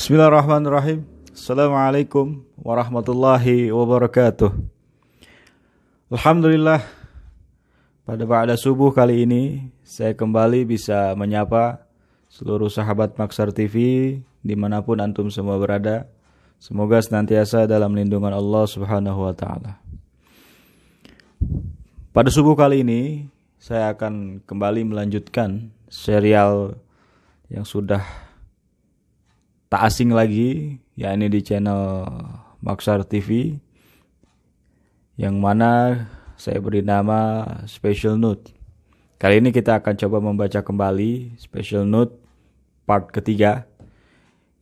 Bismillahirrahmanirrahim. Assalamualaikum warahmatullahi wabarakatuh. Alhamdulillah pada ba'da subuh kali ini saya kembali bisa menyapa seluruh sahabat Maksar TV di mana pun antum semua berada. Semoga senantiasa dalam lindungan Allah Subhanahu wa taala. Pada subuh kali ini saya akan kembali melanjutkan serial yang sudah tak asing lagi yakni di channel Maksar TV yang mana saya beri nama Special Note. Kali ini kita akan coba membaca kembali Special Note part ketiga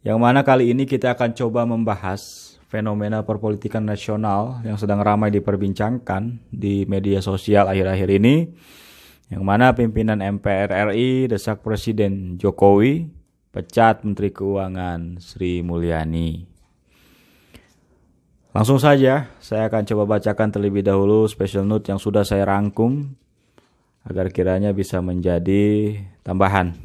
yang mana kali ini kita akan coba membahas fenomena perpolitikan nasional yang sedang ramai diperbincangkan di media sosial akhir-akhir ini yang mana pimpinan MPR RI desak Presiden Jokowi pecat Menteri Keuangan Sri Mulyani. Langsung saja, saya akan coba bacakan terlebih dahulu special note yang sudah saya rangkum agar kiranya bisa menjadi tambahan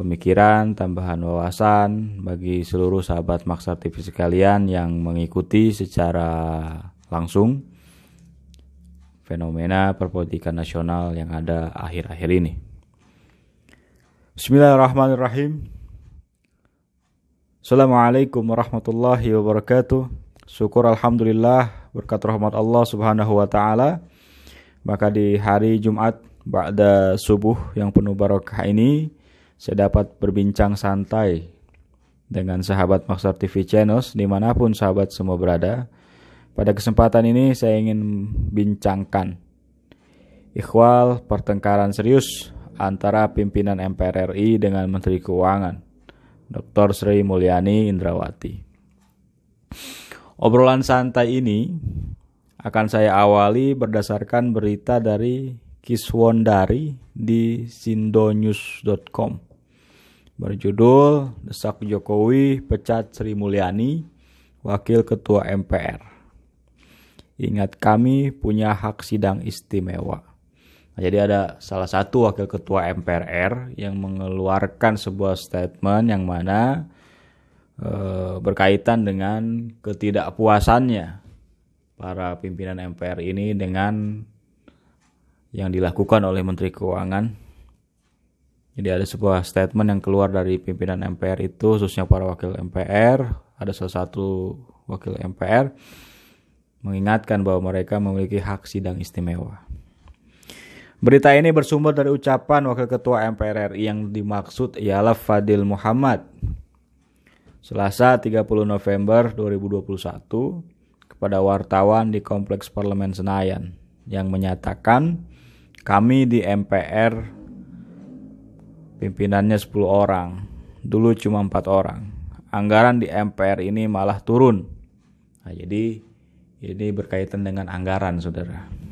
pemikiran, tambahan wawasan bagi seluruh sahabat Maksa TV sekalian yang mengikuti secara langsung fenomena perpolitikan nasional yang ada akhir-akhir ini. Bismillahirrahmanirrahim. Assalamualaikum warahmatullahi wabarakatuh. Syukur alhamdulillah berkat rahmat Allah Subhanahu wa taala. Maka di hari Jumat ba'da subuh yang penuh barakah ini saya dapat berbincang santai dengan sahabat Maksar TV Channels di mana pun sahabat semua berada. Pada kesempatan ini saya ingin bincangkan ikhwal pertengkaran serius antara pimpinan MPR RI dengan Menteri Keuangan, Dr. Sri Mulyani Indrawati. Obrolan santai ini akan saya awali berdasarkan berita dari Kiswondari di sindonews.com. Berjudul Desak Jokowi Pecat Sri Mulyani, Wakil Ketua MPR. Ingat kami punya hak sidang istimewa. Nah, jadi ada salah satu wakil ketua MPR yang mengeluarkan sebuah statement yang mana e, berkaitan dengan ketidakpuasannya para pimpinan MPR ini dengan yang dilakukan oleh Menteri Keuangan. Jadi ada sebuah statement yang keluar dari pimpinan MPR itu khususnya para wakil MPR, ada salah satu wakil MPR mengingatkan bahwa mereka memiliki hak sidang istimewa. Berita ini bersumber dari ucapan Wakil Ketua MPR RI yang dimaksud ialah Fadil Muhammad. Selasa 30 November 2021 kepada wartawan di Kompleks Parlemen Senayan yang menyatakan kami di MPR pimpinannya 10 orang, dulu cuma 4 orang. Anggaran di MPR ini malah turun. Nah, jadi ini berkaitan dengan anggaran, Saudara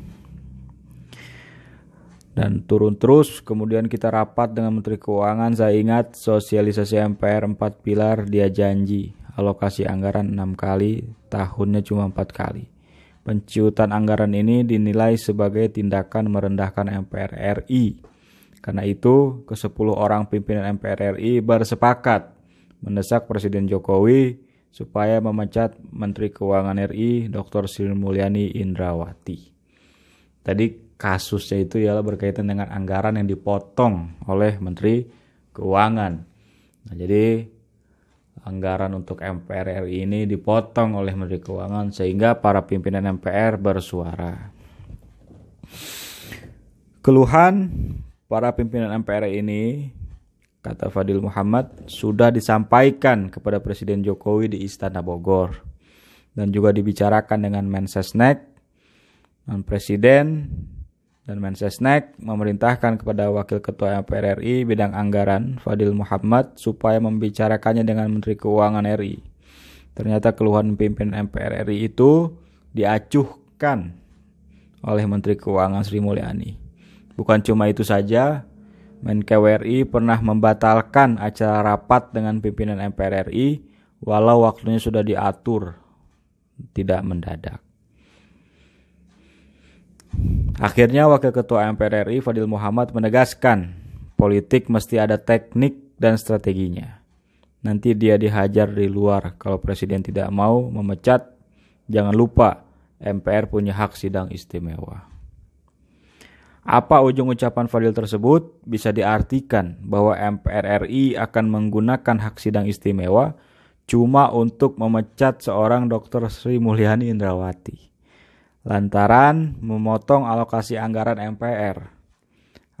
dan turun terus kemudian kita rapat dengan Menteri Keuangan. Saya ingat sosialisasi MPR 4 pilar dia janji alokasi anggaran 6 kali tahunnya cuma 4 kali. Penciutan anggaran ini dinilai sebagai tindakan merendahkan MPR RI karena itu ke 10 orang pimpinan MPR RI bersepakat mendesak Presiden Jokowi supaya memecat Menteri Keuangan RI Dr. Sri Mulyani Indrawati. Tadi kasusnya itu ialah berkaitan dengan anggaran yang dipotong oleh Menteri Keuangan. Nah, jadi anggaran untuk MPR RI ini dipotong oleh Menteri Keuangan sehingga para pimpinan MPR bersuara. Keluhan para pimpinan MPR ini kata Fadil Muhammad sudah disampaikan kepada Presiden Jokowi di Istana Bogor dan juga dibicarakan dengan Mensesnek dan Presiden dan Mensesnek memerintahkan kepada Wakil Ketua MPR RI bidang anggaran Fadil Muhammad supaya membicarakannya dengan Menteri Keuangan RI. Ternyata keluhan pimpinan MPR RI itu diacuhkan oleh Menteri Keuangan Sri Mulyani. Bukan cuma itu saja, Menkeu RI pernah membatalkan acara rapat dengan pimpinan MPR RI walau waktunya sudah diatur tidak mendadak. Akhirnya Wakil Ketua MPR RI Fadil Muhammad menegaskan politik mesti ada teknik dan strateginya. nanti dia dihajar di luar. Kalau presiden tidak mau memecat, jangan lupa MPR punya hak sidang istimewa. Apa ujung ucapan Fadil tersebut? Bisa diartikan bahwa MPR RI akan menggunakan hak sidang istimewa cuma untuk memecat seorang Dr. Sri Mulyani Indrawati. Lantaran memotong alokasi anggaran MPR.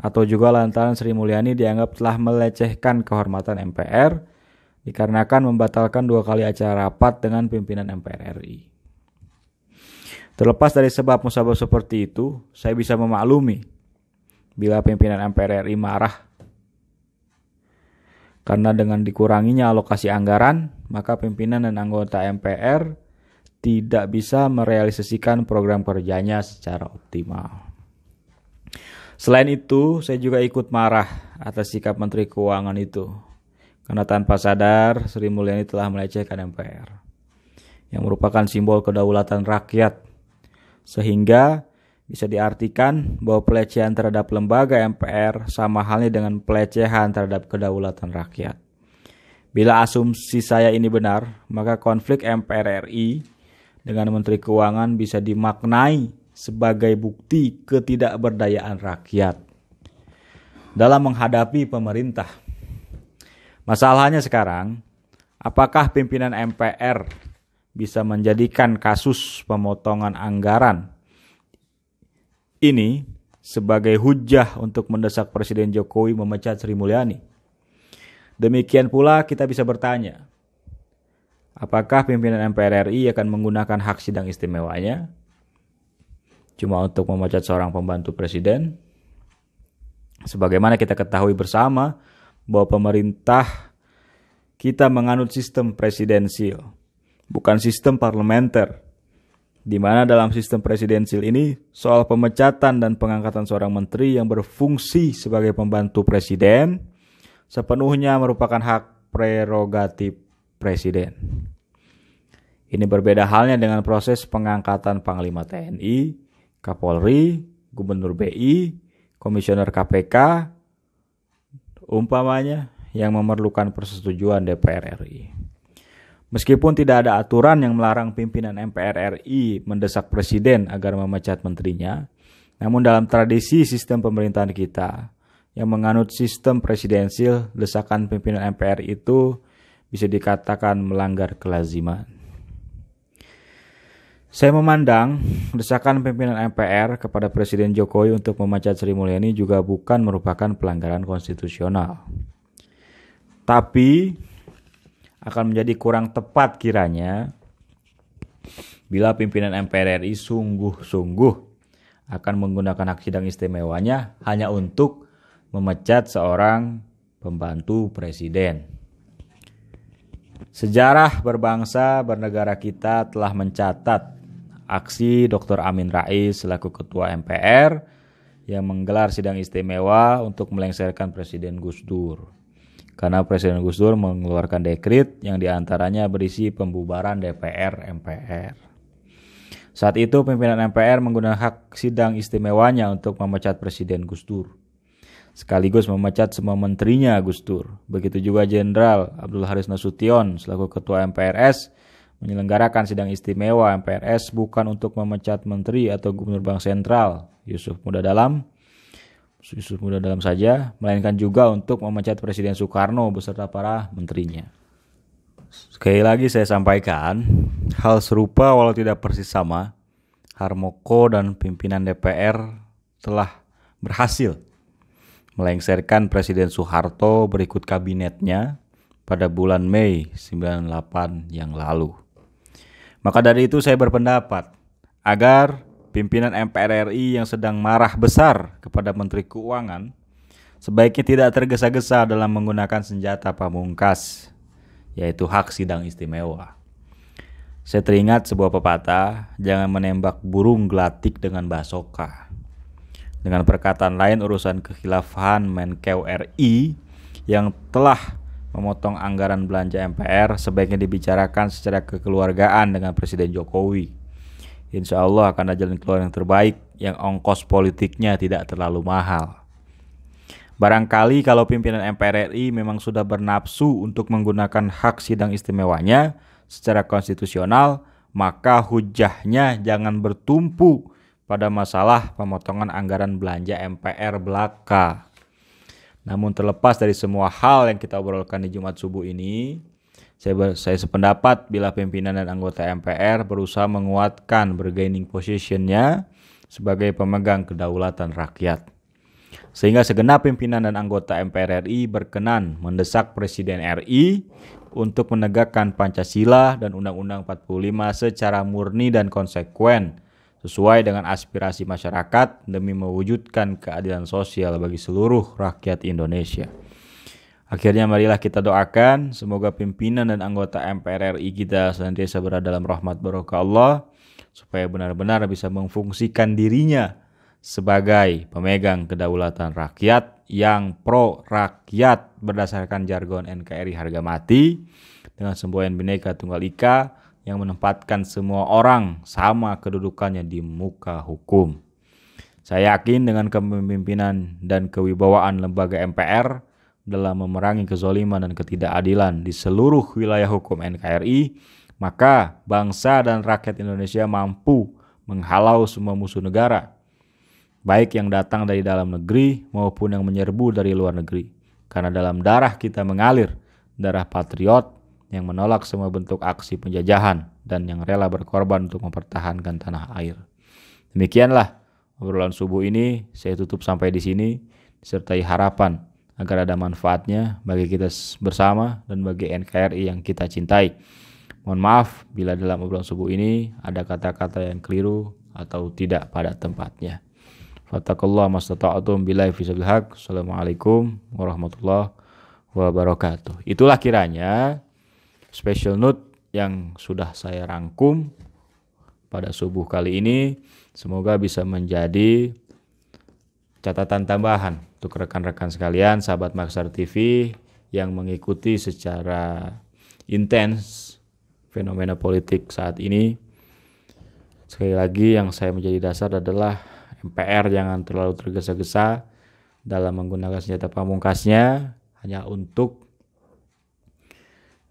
Atau juga lantaran Sri Mulyani dianggap telah melecehkan kehormatan MPR dikarenakan membatalkan dua kali acara rapat dengan pimpinan MPR RI. Terlepas dari sebab musabah seperti itu, saya bisa memaklumi bila pimpinan MPR RI marah karena dengan dikuranginya alokasi anggaran, maka pimpinan dan anggota MPR tidak bisa merealisasikan program kerjanya secara optimal. Selain itu, saya juga ikut marah atas sikap Menteri Keuangan itu. Karena tanpa sadar, Sri Mulyani telah melecehkan MPR. Yang merupakan simbol kedaulatan rakyat. Sehingga bisa diartikan bahwa pelecehan terhadap lembaga MPR sama halnya dengan pelecehan terhadap kedaulatan rakyat. Bila asumsi saya ini benar, maka konflik MPR RI dengan Menteri Keuangan bisa dimaknai sebagai bukti ketidakberdayaan rakyat dalam menghadapi pemerintah. Masalahnya sekarang, apakah pimpinan MPR bisa menjadikan kasus pemotongan anggaran ini sebagai hujah untuk mendesak Presiden Jokowi memecat Sri Mulyani. Demikian pula kita bisa bertanya, apakah pimpinan MPR RI akan menggunakan hak sidang istimewanya cuma untuk memecat seorang pembantu presiden? Sebagaimana kita ketahui bersama bahwa pemerintah kita menganut sistem presidensil, bukan sistem parlementer di mana dalam sistem presidensil ini soal pemecatan dan pengangkatan seorang menteri yang berfungsi sebagai pembantu presiden sepenuhnya merupakan hak prerogatif presiden. Ini berbeda halnya dengan proses pengangkatan Panglima TNI, Kapolri, Gubernur BI, Komisioner KPK, umpamanya yang memerlukan persetujuan DPR RI. Meskipun tidak ada aturan yang melarang pimpinan MPR RI mendesak presiden agar memecat menterinya, namun dalam tradisi sistem pemerintahan kita yang menganut sistem presidensil, desakan pimpinan MPR itu bisa dikatakan melanggar kelaziman. Saya memandang desakan pimpinan MPR kepada Presiden Jokowi untuk memecat Sri Mulyani juga bukan merupakan pelanggaran konstitusional. Tapi akan menjadi kurang tepat kiranya bila pimpinan MPR RI sungguh-sungguh akan menggunakan hak sidang istimewanya hanya untuk memecat seorang pembantu presiden. Sejarah berbangsa bernegara kita telah mencatat aksi Dr. Amin Rais selaku ketua MPR yang menggelar sidang istimewa untuk melengsarkan Presiden Gus Dur karena Presiden Gus Dur mengeluarkan dekrit yang di antaranya berisi pembubaran DPR MPR. Saat itu pimpinan MPR menggunakan hak sidang istimewanya untuk memecat Presiden Gus Dur. Sekaligus memecat semua menterinya Gus Dur. Begitu juga Jenderal Abdul Haris Nasution selaku Ketua MPRS menyelenggarakan sidang istimewa MPRS bukan untuk memecat menteri atau gubernur Bank Sentral Yusuf Muda Dalam, Yusuf Muda dalam saja, melainkan juga untuk memecat Presiden Soekarno beserta para menterinya. Sekali lagi saya sampaikan, hal serupa walau tidak persis sama, Harmoko dan pimpinan DPR telah berhasil melengsarkan Presiden Soeharto berikut kabinetnya pada bulan Mei 98 yang lalu. Maka dari itu saya berpendapat agar pimpinan MPR RI yang sedang marah besar kepada Menteri Keuangan sebaiknya tidak tergesa-gesa dalam menggunakan senjata pamungkas, yaitu hak sidang istimewa. Saya teringat sebuah pepatah, jangan menembak burung gelatik dengan basoka. Dengan perkataan lain, urusan kekhilafahan Menkeu RI yang telah memotong anggaran belanja MPR sebaiknya dibicarakan secara kekeluargaan dengan Presiden Jokowi insya Allah akan ada jalan keluar yang terbaik yang ongkos politiknya tidak terlalu mahal. Barangkali kalau pimpinan MPR RI memang sudah bernafsu untuk menggunakan hak sidang istimewanya secara konstitusional, maka hujahnya jangan bertumpu pada masalah pemotongan anggaran belanja MPR belaka. Namun terlepas dari semua hal yang kita obrolkan di Jumat subuh ini, saya, saya sependapat bila pimpinan dan anggota MPR berusaha menguatkan bergaining positionnya sebagai pemegang kedaulatan rakyat. Sehingga segenap pimpinan dan anggota MPR RI berkenan mendesak Presiden RI untuk menegakkan Pancasila dan Undang-Undang 45 secara murni dan konsekuen sesuai dengan aspirasi masyarakat demi mewujudkan keadilan sosial bagi seluruh rakyat Indonesia. Akhirnya marilah kita doakan semoga pimpinan dan anggota MPR RI kita senantiasa berada dalam rahmat barokah Allah supaya benar-benar bisa memfungsikan dirinya sebagai pemegang kedaulatan rakyat yang pro rakyat berdasarkan jargon NKRI harga mati dengan semboyan bineka tunggal ika yang menempatkan semua orang sama kedudukannya di muka hukum. Saya yakin dengan kepemimpinan dan kewibawaan lembaga MPR dalam memerangi kezoliman dan ketidakadilan di seluruh wilayah hukum NKRI, maka bangsa dan rakyat Indonesia mampu menghalau semua musuh negara, baik yang datang dari dalam negeri maupun yang menyerbu dari luar negeri. Karena dalam darah kita mengalir darah patriot yang menolak semua bentuk aksi penjajahan dan yang rela berkorban untuk mempertahankan tanah air. Demikianlah obrolan subuh ini saya tutup sampai di sini disertai harapan agar ada manfaatnya bagi kita bersama dan bagi NKRI yang kita cintai. Mohon maaf bila dalam obrolan subuh ini ada kata-kata yang keliru atau tidak pada tempatnya. Fatakallah mastata'atum billahi fisabil haq. Assalamualaikum warahmatullahi wabarakatuh. Itulah kiranya special note yang sudah saya rangkum pada subuh kali ini. Semoga bisa menjadi catatan tambahan untuk rekan-rekan sekalian, sahabat Maksar TV yang mengikuti secara intens fenomena politik saat ini. Sekali lagi yang saya menjadi dasar adalah MPR jangan terlalu tergesa-gesa dalam menggunakan senjata pamungkasnya hanya untuk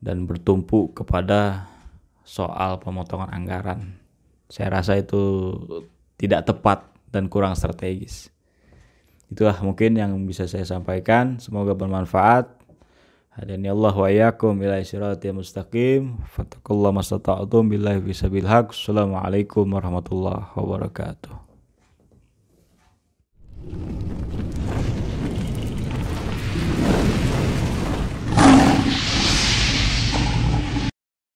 dan bertumpu kepada soal pemotongan anggaran. Saya rasa itu tidak tepat dan kurang strategis. Itulah mungkin yang bisa saya sampaikan. Semoga bermanfaat. Hadani Allah wa iyyakum ila siratal mustaqim. Fattaqullaha mastata'tum billahi bisabil haq. Assalamualaikum warahmatullahi wabarakatuh.